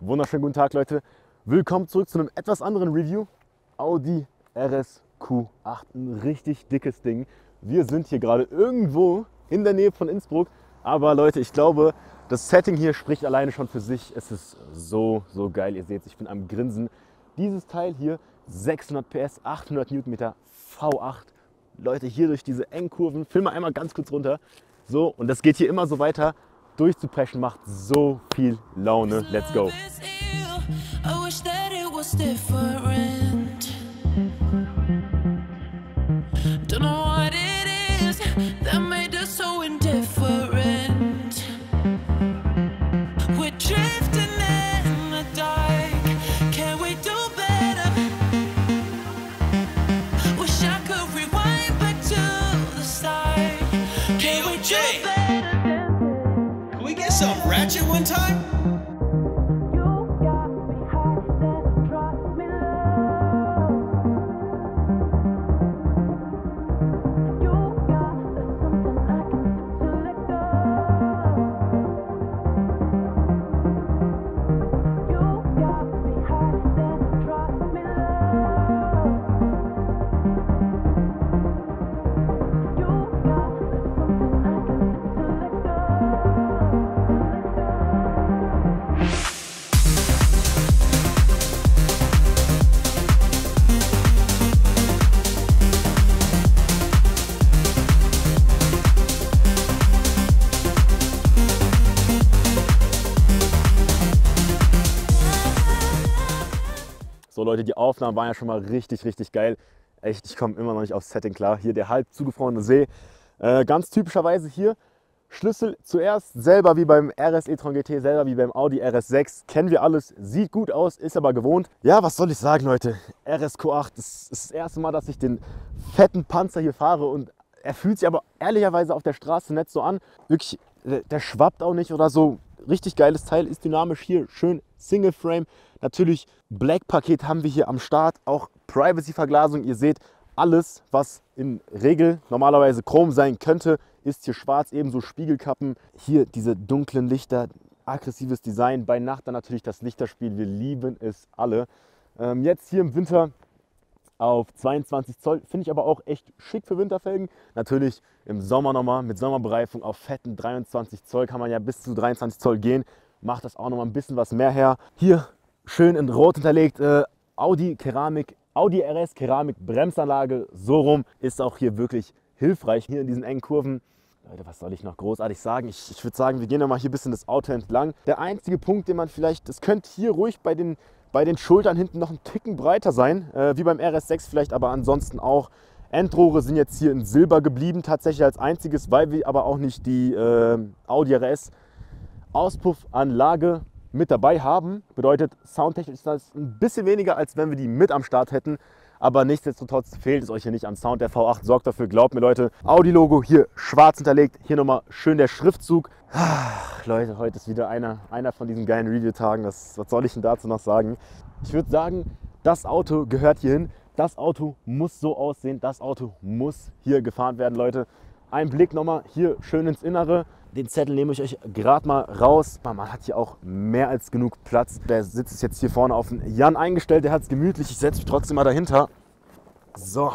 Wunderschönen guten Tag, Leute. Willkommen zurück zu einem etwas anderen Review. Audi RSQ8, ein richtig dickes Ding. Wir sind hier gerade irgendwo in der Nähe von Innsbruck. Aber Leute, ich glaube, das Setting hier spricht alleine schon für sich. Es ist so, so geil. Ihr seht, ich bin am Grinsen. Dieses Teil hier, 600 PS, 800 Newtonmeter, V8. Leute, hier durch diese engen Kurven, mal einmal ganz kurz runter. So, und das geht hier immer so weiter. Durchzupreschen macht so viel Laune. Let's go. this up ratchet one time? Leute, die Aufnahmen waren ja schon mal richtig, richtig geil. Echt, ich komme immer noch nicht aufs Setting klar. Hier der halb zugefrorene See. Äh, ganz typischerweise hier Schlüssel zuerst, selber wie beim RS e-tron GT, selber wie beim Audi RS6. Kennen wir alles, sieht gut aus, ist aber gewohnt. Ja, was soll ich sagen, Leute? RSQ8, das ist das erste Mal, dass ich den fetten Panzer hier fahre und er fühlt sich aber ehrlicherweise auf der Straße nicht so an. Wirklich, der, der schwappt auch nicht oder so. Richtig geiles Teil, ist dynamisch hier, schön Single Frame. Natürlich Black-Paket haben wir hier am Start, auch Privacy-Verglasung. Ihr seht, alles, was in Regel normalerweise Chrom sein könnte, ist hier schwarz, ebenso Spiegelkappen. Hier diese dunklen Lichter, aggressives Design. Bei Nacht dann natürlich das Lichterspiel. Wir lieben es alle. Ähm, jetzt hier im Winter auf 22 Zoll. Finde ich aber auch echt schick für Winterfelgen. Natürlich im Sommer nochmal mit Sommerbereifung auf fetten 23 Zoll kann man ja bis zu 23 Zoll gehen. Macht das auch nochmal ein bisschen was mehr her. Hier schön in Rot hinterlegt. Äh, Audi Keramik, Audi RS Keramik Bremsanlage. So rum ist auch hier wirklich hilfreich. Hier in diesen engen Kurven. Leute, was soll ich noch großartig sagen? Ich, ich würde sagen, wir gehen nochmal hier ein bisschen das Auto entlang. Der einzige Punkt, den man vielleicht, das könnte hier ruhig bei den, bei den Schultern hinten noch ein Ticken breiter sein, äh, wie beim RS6 vielleicht, aber ansonsten auch. Endrohre sind jetzt hier in Silber geblieben, tatsächlich als einziges, weil wir aber auch nicht die äh, Audi RS Auspuffanlage mit dabei haben. Bedeutet, soundtechnisch ist das ein bisschen weniger, als wenn wir die mit am Start hätten. Aber nichtsdestotrotz fehlt es euch hier nicht an Sound. Der V8 sorgt dafür, glaubt mir Leute. Audi-Logo hier schwarz hinterlegt. Hier nochmal schön der Schriftzug. Ach, Leute, heute ist wieder einer, einer von diesen geilen Review-Tagen. Was soll ich denn dazu noch sagen? Ich würde sagen, das Auto gehört hierhin. Das Auto muss so aussehen. Das Auto muss hier gefahren werden, Leute. Ein Blick nochmal hier schön ins Innere. Den Zettel nehme ich euch gerade mal raus. Man hat hier auch mehr als genug Platz. Der Sitz ist jetzt hier vorne auf den Jan eingestellt. Der hat es gemütlich. Ich setze mich trotzdem mal dahinter. So,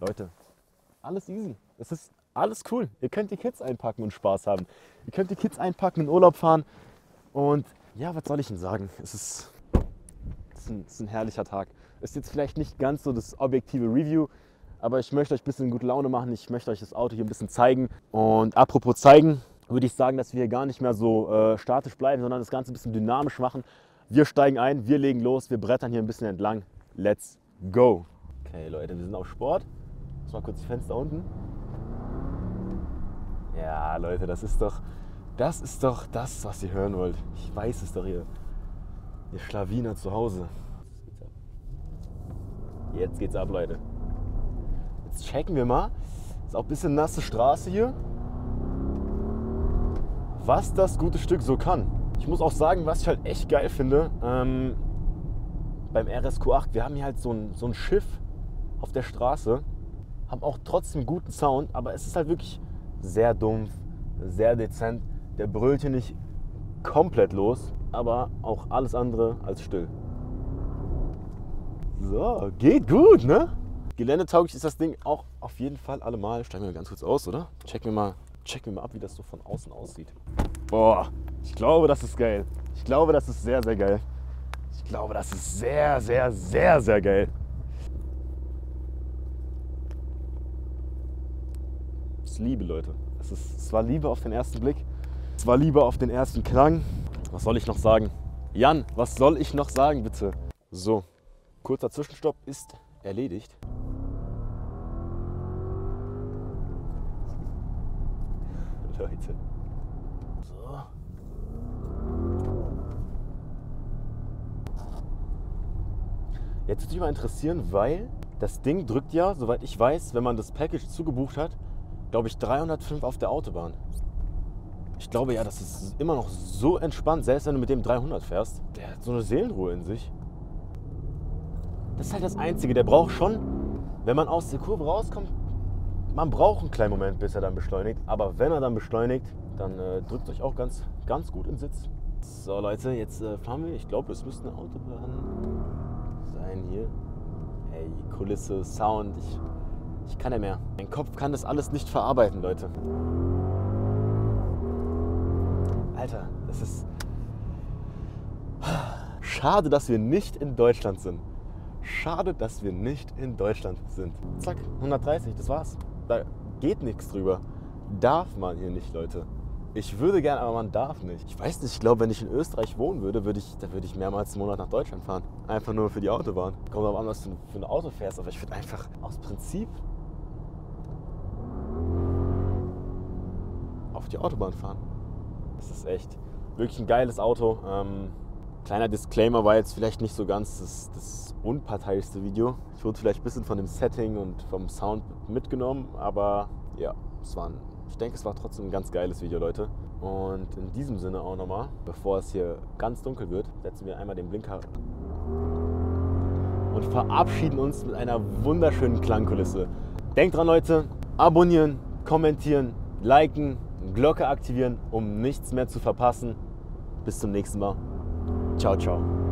Leute, alles easy. Es ist alles cool. Ihr könnt die Kids einpacken und Spaß haben. Ihr könnt die Kids einpacken, in Urlaub fahren. Und ja, was soll ich denn sagen? Es ist, es ist, ein, es ist ein herrlicher Tag. Ist jetzt vielleicht nicht ganz so das objektive Review, aber ich möchte euch ein bisschen gute Laune machen. Ich möchte euch das Auto hier ein bisschen zeigen. Und apropos zeigen, würde ich sagen, dass wir gar nicht mehr so äh, statisch bleiben, sondern das Ganze ein bisschen dynamisch machen. Wir steigen ein, wir legen los, wir brettern hier ein bisschen entlang. Let's go! Okay, Leute, wir sind auf Sport. Muss mal kurz die Fenster unten. Ja, Leute, das ist doch, das ist doch das, was ihr hören wollt. Ich weiß es doch, ihr, ihr Schlawiner zu Hause. Jetzt geht's ab, Leute. Jetzt checken wir mal. Ist auch ein bisschen nasse Straße hier. Was das gute Stück so kann. Ich muss auch sagen, was ich halt echt geil finde, ähm, beim RSQ8, wir haben hier halt so ein, so ein Schiff auf der Straße, haben auch trotzdem guten Sound, aber es ist halt wirklich sehr dumpf, sehr dezent. Der brüllt hier nicht komplett los. aber auch alles andere als still. So, geht gut, ne? Geländetauglich ist das Ding auch auf jeden Fall allemal. Steigen wir mal ganz kurz aus, oder? Checken wir mal, checken wir mal ab, wie das so von außen aussieht. Boah, ich glaube, das ist geil. Ich glaube, das ist sehr, sehr geil. Ich glaube, das ist sehr, sehr, sehr, sehr geil. Das ist Liebe, Leute. Es, ist, es war Liebe auf den ersten Blick. Es war Liebe auf den ersten Klang. Was soll ich noch sagen? Jan, was soll ich noch sagen, bitte? So, kurzer Zwischenstopp ist erledigt. Leute. So. Jetzt würde mich mal interessieren, weil das Ding drückt ja, soweit ich weiß, wenn man das Package zugebucht hat, glaube ich 305 auf der Autobahn. Ich glaube ja, das ist immer noch so entspannt, selbst wenn du mit dem 300 fährst. Der hat so eine Seelenruhe in sich. Das ist halt das Einzige, der braucht schon, wenn man aus der Kurve rauskommt, man braucht einen kleinen Moment, bis er dann beschleunigt. Aber wenn er dann beschleunigt, dann äh, drückt euch auch ganz, ganz gut in Sitz. So Leute, jetzt äh, fahren wir. Ich glaube, es müsste eine Autobahn sein hier. Hey, Kulisse, Sound. Ich, ich kann ja mehr. Mein Kopf kann das alles nicht verarbeiten, Leute. Alter, das ist. Schade, dass wir nicht in Deutschland sind. Schade, dass wir nicht in Deutschland sind. Zack, 130, das war's. Da geht nichts drüber. Darf man hier nicht, Leute. Ich würde gerne, aber man darf nicht. Ich weiß nicht, ich glaube, wenn ich in Österreich wohnen würde, würde ich, da würde ich mehrmals im Monat nach Deutschland fahren. Einfach nur für die Autobahn. Kommt aber an, was du für ein Auto fährst, aber ich würde einfach aus Prinzip auf die Autobahn fahren. Das ist echt wirklich ein geiles Auto. Ähm, kleiner Disclaimer war jetzt vielleicht nicht so ganz das, das unparteiischste Video. Ich wurde vielleicht ein bisschen von dem Setting und vom Sound mitgenommen, aber ja, es war ein, ich denke, es war trotzdem ein ganz geiles Video, Leute. Und in diesem Sinne auch nochmal, bevor es hier ganz dunkel wird, setzen wir einmal den Blinker und verabschieden uns mit einer wunderschönen Klangkulisse. Denkt dran, Leute, abonnieren, kommentieren, liken, Glocke aktivieren, um nichts mehr zu verpassen. Bis zum nächsten Mal. Ciao, ciao.